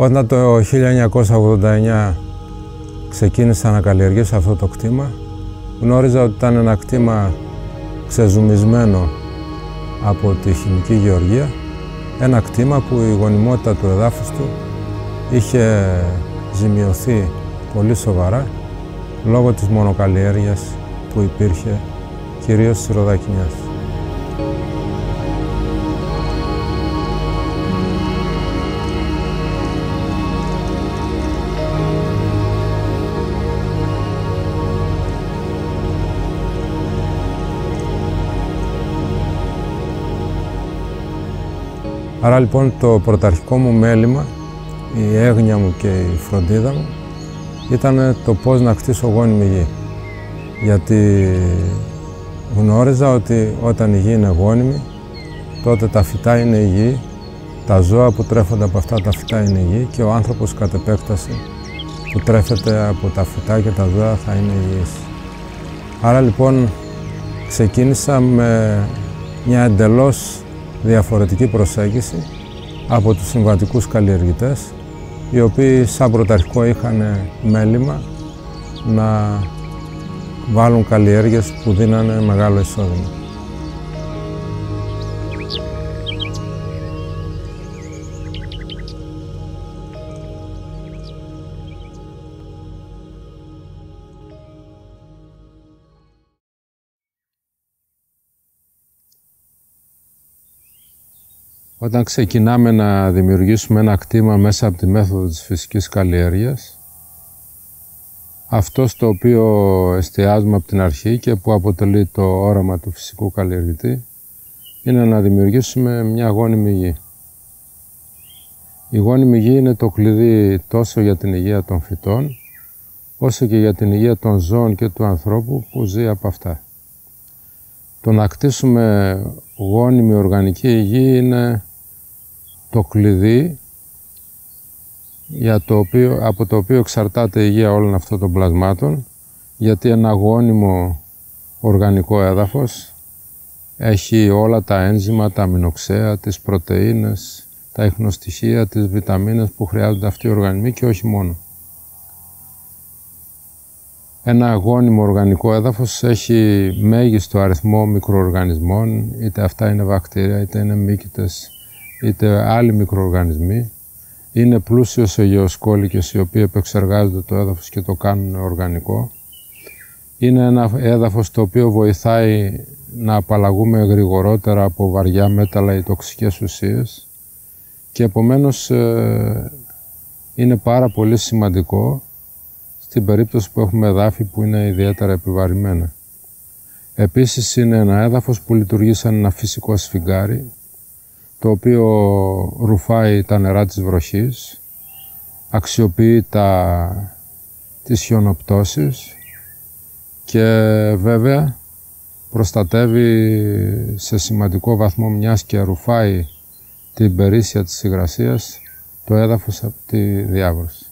Όταν το 1989 ξεκίνησα να καλλιεργήσω αυτό το κτήμα, γνώριζα ότι ήταν ένα κτήμα ξεζουμισμένο από τη χημική γεωργία, ένα κτήμα που η γονιμότητα του εδάφους του είχε ζημιωθεί πολύ σοβαρά λόγω της μονοκαλλιέργειας που υπήρχε κυρίως στη Ροδακινιάς. Άρα λοιπόν το πρωταρχικό μου μέλημα, η έγνοια μου και η φροντίδα μου ήταν το πώς να κτίσω γόνιμη γη. Γιατί γνώριζα ότι όταν η γη είναι γόνιμη, τότε τα φυτά είναι υγιή, τα ζώα που τρέφονται από αυτά τα φυτά είναι υγιή και ο άνθρωπος κατ' επέκταση που τρέφεται από τα φυτά και τα ζώα θα είναι υγιής. Άρα λοιπόν ξεκίνησα με μια εντελώς διαφορετική προσέγγιση από τους συμβατικούς καλλιεργητές οι οποίοι σαν πρωταρχικό είχαν μέλημα να βάλουν καλλιέργειες που δίνανε μεγάλο εισόδημα. Όταν ξεκινάμε να δημιουργήσουμε ένα κτήμα μέσα από τη μέθοδο της φυσικής καλλιέργειας, αυτό στο οποίο εστιάζουμε από την αρχή και που αποτελεί το όραμα του φυσικού καλλιεργητή, είναι να δημιουργήσουμε μια γόνιμη γη. Η γόνιμη γη είναι το κλειδί τόσο για την υγεία των φυτών, όσο και για την υγεία των ζώων και του ανθρώπου που ζει από αυτά. Το να κτίσουμε γόνιμη οργανική υγεία είναι το κλειδί για το οποίο, από το οποίο εξαρτάται η υγεία όλων αυτών των πλασμάτων γιατί ένα γόνιμο οργανικό έδαφος έχει όλα τα ένζημα, τα αμινοξέα, τις πρωτεΐνες, τα ιχνοστοιχεία, τις βιταμίνες που χρειάζονται αυτοί οι οργανισμοί και όχι μόνο. Ένα γόνιμο οργανικό έδαφος έχει μέγιστο αριθμό μικροοργανισμών, είτε αυτά είναι βακτήρια, είτε είναι μύκητες, είτε άλλοι μικροοργανισμοί. Είναι πλούσιο σε γεωσκόλικες οι οποίοι επεξεργάζονται το έδαφος και το κάνουν οργανικό. Είναι ένα έδαφος το οποίο βοηθάει να απαλλαγούμε γρηγορότερα από βαριά μέταλλα ή τοξικές ουσίες και επομένως ε, είναι πάρα πολύ σημαντικό στην περίπτωση που έχουμε εδάφη που είναι ιδιαίτερα επιβαρημένα. Επίσης είναι ένα έδαφος που λειτουργεί σαν ένα φυσικό σφιγγάρι το οποίο ρουφάει τα νερά της βροχής, αξιοποιεί τα, τις χιονοπτώσεις και βέβαια προστατεύει σε σημαντικό βαθμό μιας και ρουφάει την περίσσια της υγρασίας το έδαφος από τη διάβρωση.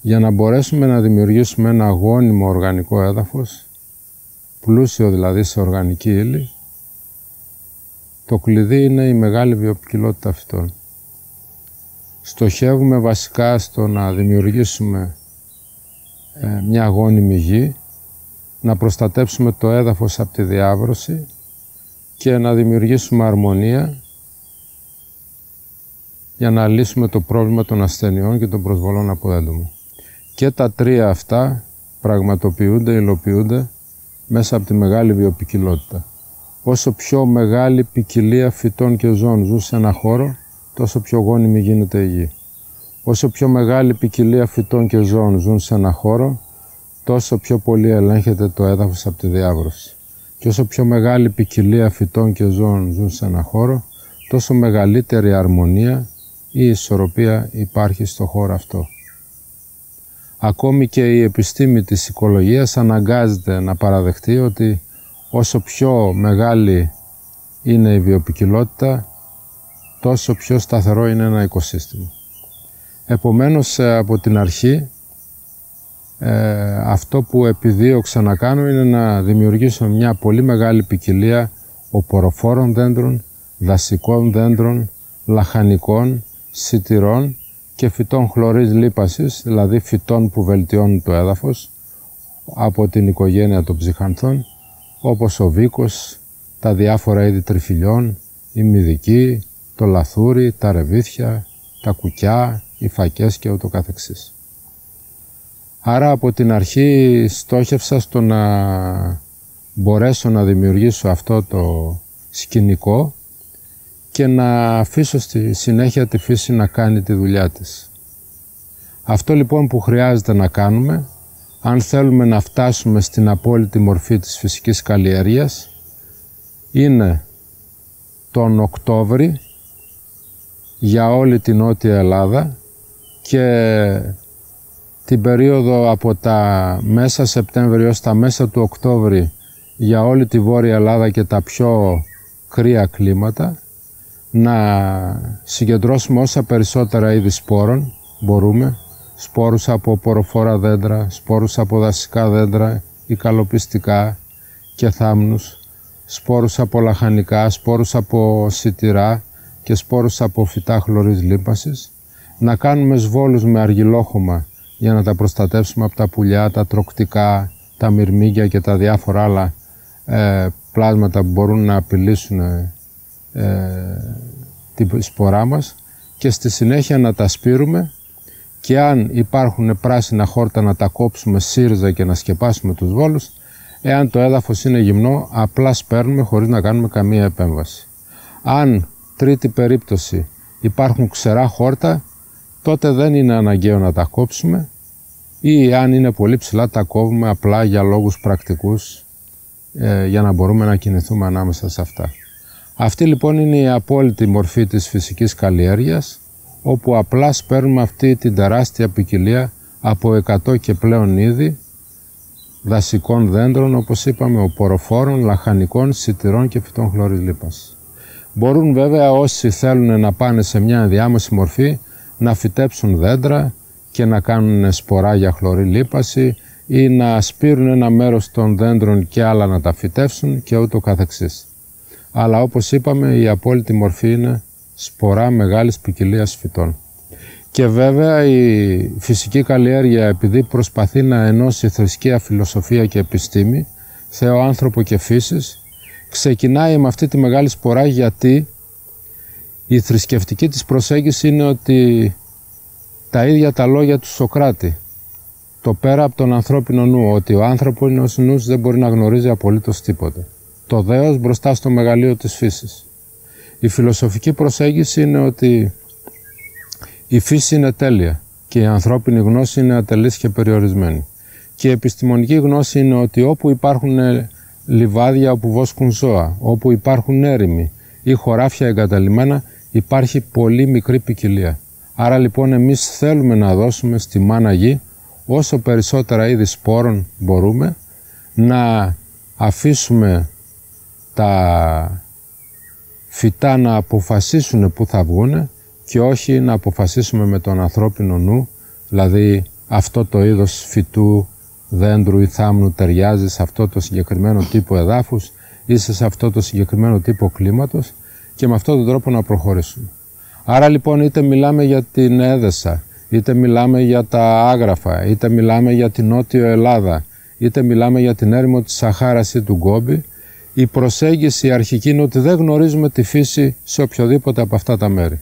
Για να μπορέσουμε να δημιουργήσουμε ένα γόνιμο οργανικό έδαφος, πλούσιο δηλαδή σε οργανική ύλη, το κλειδί είναι η μεγάλη βιοποικιλότητα φυτών. Στοχεύουμε βασικά στο να δημιουργήσουμε ε, μια αγώνιμη γη, να προστατέψουμε το έδαφος από τη διάβρωση και να δημιουργήσουμε αρμονία για να λύσουμε το πρόβλημα των ασθενειών και των προσβολών από έντομο. Και τα τρία αυτά πραγματοποιούνται, υλοποιούνται μέσα από τη μεγάλη βιοποικιλότητα όσο πιο μεγάλη ποικιλία φυτών και ζώων ζουν σε ένα χώρο, τόσο πιο γόνιμη γίνεται η γη. Όσο πιο μεγάλη ποικιλία φυτών και ζώων ζουν σε ένα χώρο, τόσο πιο πολύ ελέγχεται το έδαφος από τη διάβρωση. Και όσο πιο μεγάλη ποικιλία φυτών και ζώων ζουν σε ένα χώρο, τόσο μεγαλύτερη αρμονία ή ισορροπία υπάρχει στο χώρο αυτό. Ακόμη και η επιστήμη της οικολογίας αναγκάζεται να παραδεχτεί ότι όσο πιο μεγάλη είναι η βιοπικιλότητα, τόσο πιο σταθερό είναι ένα οικοσύστημα. Επομένως, ε, από την αρχή, ε, αυτό που επιδίωξα να κάνω είναι να δημιουργήσω μια πολύ μεγάλη ποικιλία οποροφόρων δέντρων, δασικών δέντρων, λαχανικών, σιτηρών και φυτών χλωρής λίπασης, δηλαδή φυτών που βελτιώνουν το έδαφος από την οικογένεια των ψυχανθών, όπως ο βίκος, τα διάφορα είδη τριφυλιών, η μυδική, το λαθούρι, τα ρεβίθια, τα κουκιά, οι φακές και ούτω καθεξής. Άρα από την αρχή στόχευσα στο να μπορέσω να δημιουργήσω αυτό το σκηνικό και να αφήσω στη συνέχεια τη φύση να κάνει τη δουλειά της. Αυτό λοιπόν που χρειάζεται να κάνουμε, αν θέλουμε να φτάσουμε στην απόλυτη μορφή της φυσικής καλλιέργειας, είναι τον Οκτώβρη για όλη την Νότια Ελλάδα και την περίοδο από τα μέσα Σεπτέμβρη ως τα μέσα του Οκτώβρη για όλη τη Βόρεια Ελλάδα και τα πιο κρύα κλίματα να συγκεντρώσουμε όσα περισσότερα είδη σπόρων μπορούμε σπόρους από ποροφόρα δέντρα, σπόρους από δασικά δέντρα ή καλοπιστικά και θάμνους σπόρους από λαχανικά, σπόρους από σιτηρά και σπόρους από φυτά χλωρής λίπασης να κάνουμε σβόλους με αργυλόχωμα για να τα προστατεύσουμε από τα πουλιά, τα τροκτικά, τα μυρμήγκια και τα διάφορα άλλα ε, πλάσματα που μπορούν να απειλήσουν ε, τη σπορά μας. Και στη συνέχεια να τα σπείρουμε και αν υπάρχουν πράσινα χόρτα να τα κόψουμε σύρζα και να σκεπάσουμε τους βόλους εάν το έδαφος είναι γυμνό απλά σπέρνουμε χωρίς να κάνουμε καμία επέμβαση. Αν τρίτη περίπτωση υπάρχουν ξερά χόρτα τότε δεν είναι αναγκαίο να τα κόψουμε ή αν είναι πολύ ψηλά τα κόβουμε απλά για λόγους πρακτικούς ε, για να μπορούμε να κινηθούμε ανάμεσα σε αυτά. Αυτή λοιπόν είναι η απόλυτη μορφή της φυσικής καλλιέργειας όπου απλά σπέρνουμε αυτή την τεράστια ποικιλία από 100 και πλέον είδη δασικών δέντρων όπως είπαμε οποροφόρων, λαχανικών, σιτηρών και φυτών χλωρής λίπας. Μπορούν βέβαια όσοι θέλουν να πάνε σε μια ενδιάμεση μορφή να φυτέψουν δέντρα και να κάνουν σπορά για χλωρή λίπαση ή να σπείρουν ένα μέρος των δέντρων και άλλα να τα φυτεύσουν και ούτω καθεξής. Αλλά όπως είπαμε η απόλυτη μορφή είναι σπορά μεγάλης ποικιλία φυτών. Και βέβαια η φυσική καλλιέργεια επειδή προσπαθεί να ενώσει θρησκεία, φιλοσοφία και επιστήμη, Θεό, άνθρωπο και φύσης, ξεκινάει με αυτή τη μεγάλη σπορά γιατί η θρησκευτική της προσέγγιση είναι ότι τα ίδια τα λόγια του Σοκράτη, το πέρα από τον ανθρώπινο νου, ότι ο άνθρωπος νους δεν μπορεί να γνωρίζει απολύτως τίποτα. Το δέος μπροστά στο μεγαλείο της φύσης. Η φιλοσοφική προσέγγιση είναι ότι η φύση είναι τέλεια και η ανθρώπινη γνώση είναι ατελής και περιορισμένη. Και η επιστημονική γνώση είναι ότι όπου υπάρχουν λιβάδια όπου βόσκουν ζώα, όπου υπάρχουν έρημοι ή χωράφια εγκαταλειμμένα, υπάρχει πολύ μικρή ποικιλία. Άρα λοιπόν εμείς θέλουμε να δώσουμε στη μάνα γη όσο περισσότερα είδη σπόρων μπορούμε, να αφήσουμε τα φυτά να αποφασίσουν που θα βγουν και όχι να αποφασίσουμε με τον ανθρώπινο νου, δηλαδή αυτό το είδος φυτού, δέντρου ή θάμνου ταιριάζει σε αυτό το συγκεκριμένο τύπο εδάφους ή σε αυτό το συγκεκριμένο τύπο κλίματος και με αυτόν τον τρόπο να προχωρήσουμε. Άρα λοιπόν είτε μιλάμε για την Έδεσα, είτε μιλάμε για τα Άγραφα, είτε μιλάμε για την Νότιο Ελλάδα, είτε μιλάμε για την έρημο της Σαχάρας ή του Γκόμπι, η προσέγγιση αρχική είναι ότι δεν γνωρίζουμε τη φύση σε οποιοδήποτε από αυτά τα μέρη.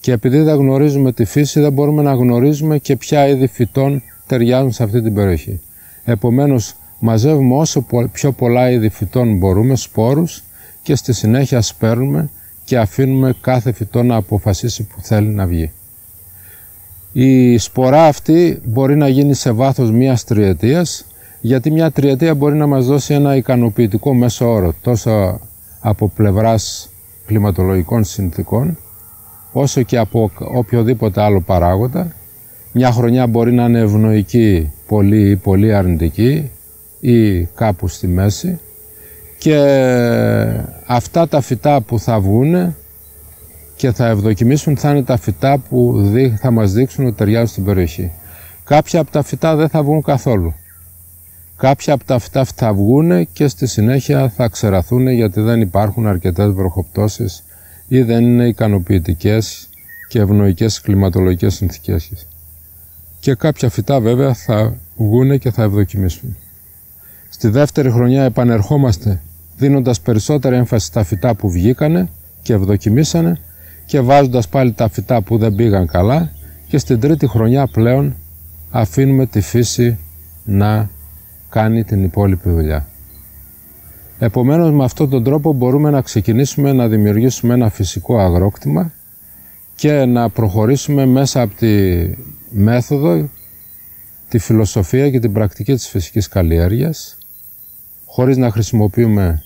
Και επειδή δεν γνωρίζουμε τη φύση δεν μπορούμε να γνωρίζουμε και ποια είδη φυτών ταιριάζουν σε αυτή την περιοχή. Επομένως μαζεύουμε όσο πιο πολλά είδη φυτών μπορούμε, σπόρους και στη συνέχεια σπέρνουμε και αφήνουμε κάθε φυτό να αποφασίσει που θέλει να βγει. Η σπορά αυτή μπορεί να γίνει σε βάθος μίας τριετίας, γιατί μια τριετία μπορεί να μας δώσει ένα ικανοποιητικό μέσο όρο, τόσο από πλευράς κλιματολογικών συνθήκων, όσο και από οποιοδήποτε άλλο παράγοντα. Μια χρονιά μπορεί να είναι ευνοϊκή, πολύ ή πολύ αρνητική ή κάπου στη μέση και αυτά τα φυτά που θα βγουν και θα ευδοκιμήσουν θα είναι τα φυτά που θα μας δείξουν ότι ταιριάζουν στην περιοχή. Κάποια από τα φυτά δεν θα βγουν καθόλου. Κάποια από τα φυτά θα βγουν και στη συνέχεια θα ξεραθούν γιατί δεν υπάρχουν αρκετές βροχοπτώσεις ή δεν είναι ικανοποιητικές και ευνοϊκές κλιματολογικές συνθήκες. Και κάποια φυτά βέβαια θα βγούνε και θα ευδοκιμήσουν. Στη δεύτερη χρονιά επανερχόμαστε δίνοντας περισσότερη έμφαση στα φυτά που βγήκανε και ευδοκιμήσανε και βάζοντας πάλι τα φυτά που δεν πήγαν καλά και στην τρίτη χρονιά πλέον αφήνουμε τη φύση να κάνει την υπόλοιπη δουλειά. Επομένως με αυτόν τον τρόπο μπορούμε να ξεκινήσουμε να δημιουργήσουμε ένα φυσικό αγρόκτημα και να προχωρήσουμε μέσα από τη μέθοδο, τη φιλοσοφία και την πρακτική της φυσικής καλλιέργειας χωρίς να χρησιμοποιούμε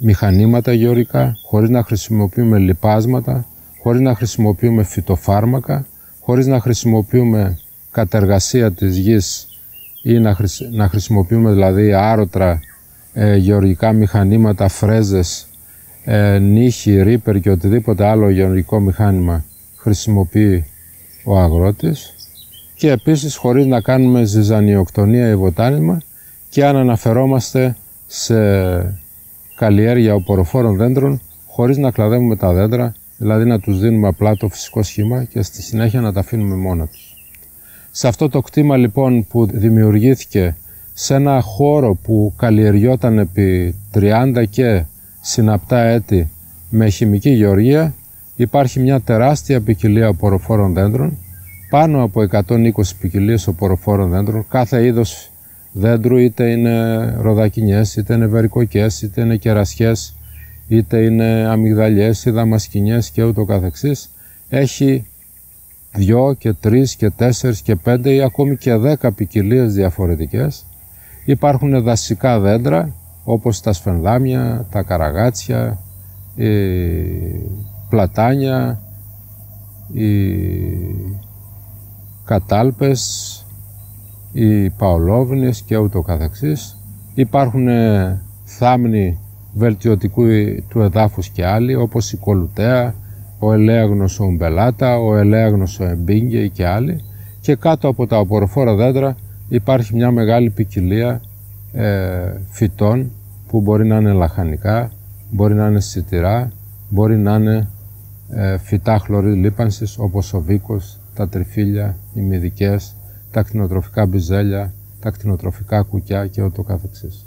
μηχανήματα γεωρικά, χωρίς να χρησιμοποιούμε λιπάσματα, χωρίς να χρησιμοποιούμε φυτοφάρμακα, χωρίς να χρησιμοποιούμε κατεργασία της γης ή να, χρησιμοποιούμε δηλαδή άρωτρα ε, γεωργικά μηχανήματα, φρέζες, ε, νύχη, ρίπερ και οτιδήποτε άλλο γεωργικό μηχάνημα χρησιμοποιεί ο αγρότης και επίσης χωρίς να κάνουμε ζυζανιοκτονία ή βοτάνημα και αν αναφερόμαστε σε καλλιέργεια οποροφόρων δέντρων χωρίς να κλαδεύουμε τα δέντρα, δηλαδή να τους δίνουμε απλά το φυσικό σχήμα και στη συνέχεια να τα αφήνουμε μόνα τους. Σε αυτό το κτήμα λοιπόν που δημιουργήθηκε σε ένα χώρο που καλλιεργιόταν επί 30 και συναπτά έτη με χημική γεωργία υπάρχει μια τεράστια ποικιλία οποροφόρων δέντρων. Πάνω από 120 ποικιλίες οποροφόρων δέντρων, κάθε είδος δέντρου είτε είναι ροδακινιές, είτε είναι βερικοκές, είτε είναι κερασιές, είτε είναι αμυγδαλιές ή δαμασκηνιές και ούτω καθεξής, έχει δυο και τρεις και τέσσερις και πέντε ή ακόμη και δέκα ποικιλίες διαφορετικές. Υπάρχουν δασικά δέντρα όπως τα σφενδάμια, τα καραγάτσια, οι πλατάνια, οι κατάλπες, οι παολόβινες και ούτω καθεξής. Υπάρχουν ε, θάμνοι βελτιωτικού του εδάφους και άλλοι όπως η κολουτέα, ο ελέαγνος ο Μπελάτα, ο ελέαγνος ο εμπίγκε και άλλοι και κάτω από τα οποροφόρα δέντρα υπάρχει μια μεγάλη ποικιλία ε, φυτών που μπορεί να είναι λαχανικά, μπορεί να είναι σιτηρά, μπορεί να είναι ε, φυτά χλωρή λίπανσης όπως ο βίκος, τα τριφύλια, οι μυδικές, τα κτηνοτροφικά μπιζέλια, τα κτηνοτροφικά κουκιά και ούτω καθεξής.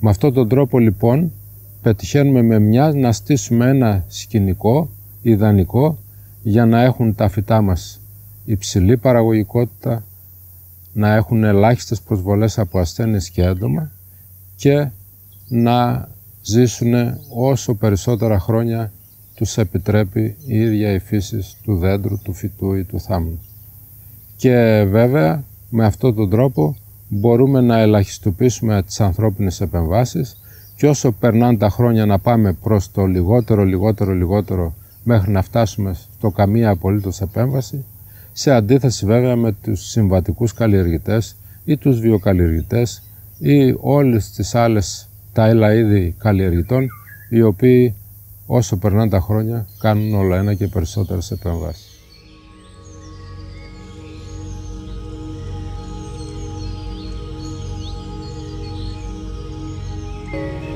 Με αυτόν τον τρόπο λοιπόν πετυχαίνουμε με μια να στήσουμε ένα σκηνικό ιδανικό για να έχουν τα φυτά μας υψηλή παραγωγικότητα, να έχουν ελάχιστες προσβολές από ασθένειες και έντομα και να ζήσουν όσο περισσότερα χρόνια τους επιτρέπει η ίδια η φύση του δέντρου, του φυτού ή του θάμνου. Και βέβαια με αυτόν τον τρόπο μπορούμε να ελαχιστοποιήσουμε τις ανθρώπινες επεμβάσεις και όσο περνάνε τα χρόνια να πάμε προς το λιγότερο, λιγότερο, λιγότερο μέχρι να φτάσουμε στο καμία απολύτως επέμβαση, σε αντίθεση βέβαια με τους συμβατικούς καλλιεργητές ή τους βιοκαλλιεργητές ή όλες τις άλλες τα άλλα καλλιεργητών οι οποίοι όσο περνάνε τα χρόνια κάνουν όλα ένα και περισσότερες επεμβάσεις. thank